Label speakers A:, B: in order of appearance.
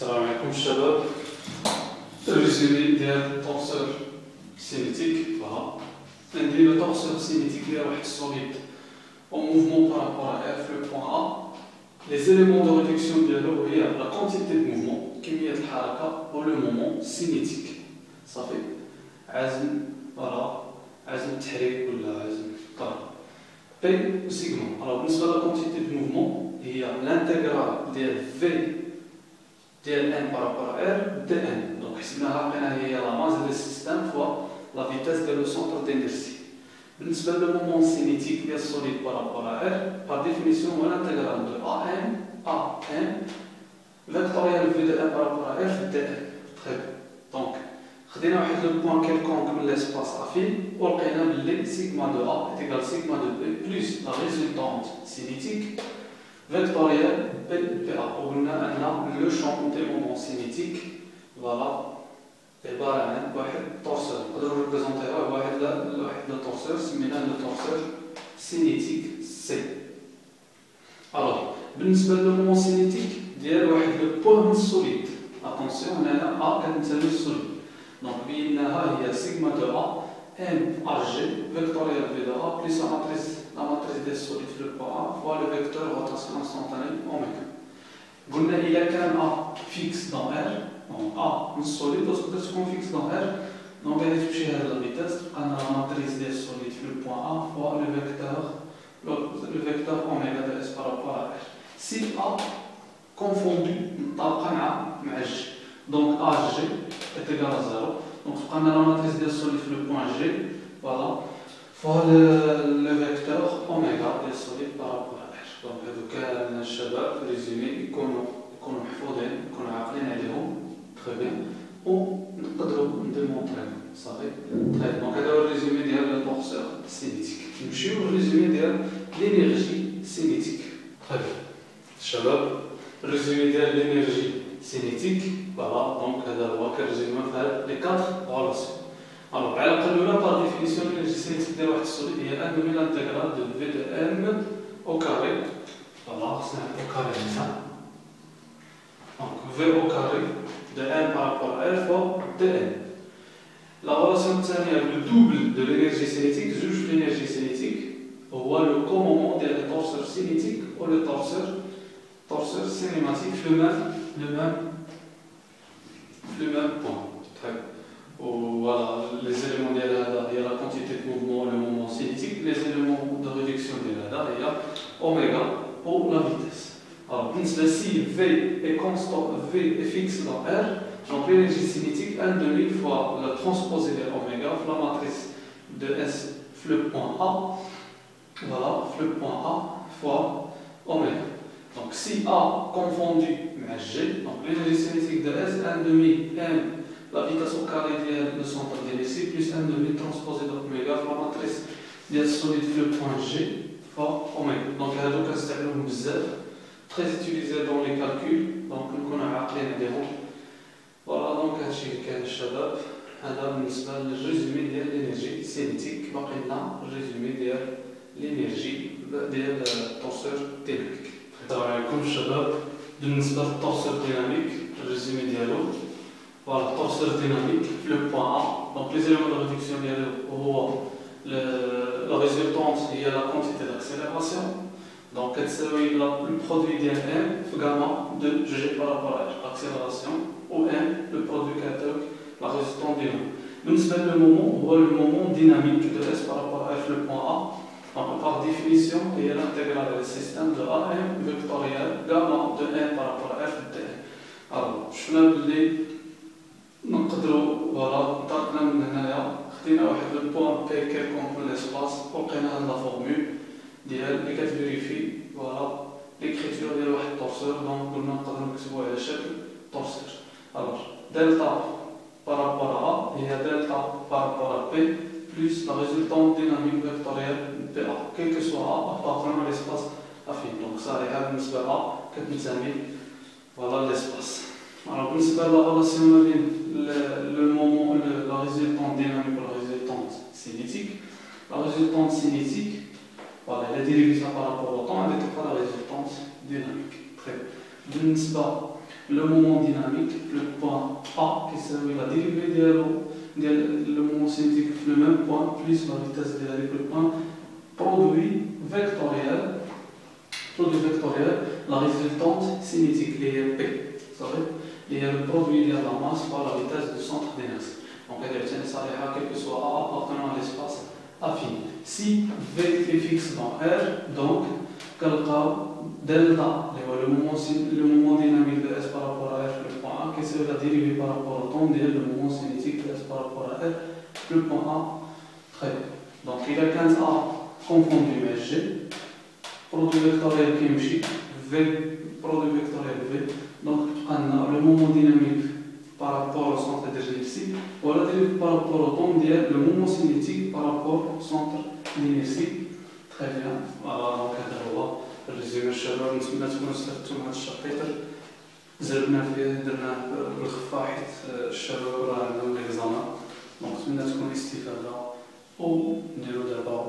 A: السلام عليكم الشباب الريزومي ديال التورسور سينيتيك فوالا عندي لو تورسور سينيتيك ديال واحد السوليد او موفمون بارابور ا في لو بوان ا لي زيليمون دو ريدكسيون ديالو هي لا كونتيتي دو موفمون كمية الحركة و لو مومون سينيتيك صافي عزم فوالا عزم التحريك ولا عزم الكهرباء بي و سيغما الوغ بالنسبة لا كونتيتي دو موفمون هي لانتيغرال ديال في ديال ان بارابور ار دي ان دونك حسبناها لقينا هي لا ماس ديال السيستم فوا لا فيتاس ديال لو سونتر دينيرسي بالنسبه لو مومون سينيتيك ديال السوليد بارابور ار بار ديفينيسيون هو لانتيغرال دو ا ان ا ان فيكتوريال في دو ان بارابور ار في دي ان تخي دونك خدينا واحد لو بوان كيلكونك من ليسباس افين ولقينا بلي سيغما دو ا ايتيكال سيغما دو بي بلوس لا ريزولتونت سينيتيك vectoriel on a le champ des moments cinétiques. Voilà. Et bien, un torseur. On va représenter le torseur, c'est le torseur cinétique C. Alors, le moment cinétique, il y a le point solide. Attention, on a A comme solide. Donc, y a sigma de A, M, AG, vectoriel V de A, plus la matrice la matrice des solides le point A fois le vecteur rotation instantanée oméga. قلنا إذا كان أ فيكس دون ار دونك أ من السوليد تقدر تكون فيكس دون ار دونك غادي تمشي هاد الفيتاس تبقى لنا ماتريس ديال السوليد في البوان أ فوا لو فيكتور لو فيكتور أوميغا دو إس بارابور ار سي أ كونفوندي مطابقة مع مع ج دونك أ جي إتيكال زيرو دونك تبقى لنا لا ماتريس ديال السوليد في لو بوان جي فوالا فوا لو فيكتور أوميغا ديال السوليد بارابور ار دونك هذوك الشباب في ريزومي يكونوا يكونوا محفوظين يكونوا عاقلين عليهم تخي بيان ونقدروا نديرو تريتمون صافي دونك هذا هو الريزومي ديال البورسور سينيتيك نمشيو للريزومي ديال لينيرجي سينيتيك تخي بيان الشباب الريزومي ديال لينيرجي سينيتيك فوالا دونك هذا هو كنرجمو في لي كاتر غولاسيون الوغ الأقل الاولى بار ديفينيسيون سينيتيك ديال واحد السؤال هي ان من الانتيغرال دو في دو ان au carré. Voilà, c'est au carré ça. Donc, V au carré de M par rapport à R fois dN. La relation le double de l'énergie cinétique, juge l'énergie cinétique, voit le commandement des torseurs cinétiques ou le torseur, torseur cinématique, le même, le même, le même point. Bien. voilà, les éléments de radar, il y a la quantité de mouvement, le moment cinétique, les éléments de réduction des radars, il y a oméga pour la vitesse. Alors, si V est constant, V est fixe dans R, donc l'énergie cinétique 1 demi fois la transposée de oméga, la matrice de S, flux point A, voilà, flux point A fois oméga. Donc si A confondu mais G, donc l'énergie cinétique de S, 1 demi M, la vitesse au carré de le centre de plus 1 demi transposé d'oméga, la matrice de S solide flux point G, fois oméga donc هادو كنستعملوهم بزاف très utilisé dans les calculs donc نكونوا عاقلين عليهم فوالا دونك هادشي اللي كان الشباب هذا بالنسبه للريزومي ديال لينيرجي سينيتيك باقي لنا الريزومي ديال لينيرجي ديال التورسور ديناميك السلام عليكم الشباب بالنسبه للتورسور ديناميك الريزومي ديالو Voilà, torseur dynamique, le point A. Donc les éléments de réduction, il y a le, la résultante, il y a la quantité d'accélération. Donc c'est le produit d'M, gamma de G par rapport à l'accélération, ou M, le produit cathode, la résistance dynamique. Nous le moment, on voit le moment dynamique de S par rapport à F, le point A. Donc par définition, il y a l'intégrale du système de AM vectoriel, gamma de M par rapport à F de T. Alors, je vais نقدروا فوالا انطلقنا من هنايا خدينا واحد لو بوان بي كيلكومبون ليسباس ولقينا عندنا فورمول ديال اللي كتفيريفي فوالا ليكريتور ديال واحد التورسور دونك قلنا نقدر نكتبو على شكل تورسور ألوغ دلتا بارابور ا هي دلتا بارابور بي بلس لا ريزولتون ديناميك فيكتوريال بي ا كيلكو سوا ا ابارتمون ليسباس افين دونك صاريها بالنسبة ا كتنسامي فوالا ليسباس الوغ بالنسبة لا ريلاسيون بين لو مومون لا ريزولتون elle ça par rapport au temps, elle n'était pas la résultante dynamique. Très bien. le moment dynamique, le point A qui s'appelle la dérivée de le moment cinétique, le même point plus la vitesse de le point produit vectoriel, produit vectoriel, la résultante cinétique, les P, vous et le produit de la masse par la vitesse du centre d'inertie. Donc, quel que soit A appartenant à l'espace affine. Si V est fixe dans R, donc, delta, le moment, le moment dynamique de S par rapport à R, le point A, qu'est-ce que la dérivée par rapport au temps le moment cinétique de S par rapport à R, le point A. Très. Donc il y a 15A confondu mais G, produit vectoriel qui V, produit vectoriel V. Donc le moment dynamique par rapport au centre d'inertie, ou la dérivée par rapport au temps de le moment cinétique par rapport au centre d'inertie. Très bien. Voilà, donc الريزيوم الشباب نتمنى تكونوا استفدتوا من هذا الشابيتر زربنا فيه درنا بالخفا حيت الشباب راه عندهم ليكزامان دونك نتمنى تكون استفاده نديرو دابا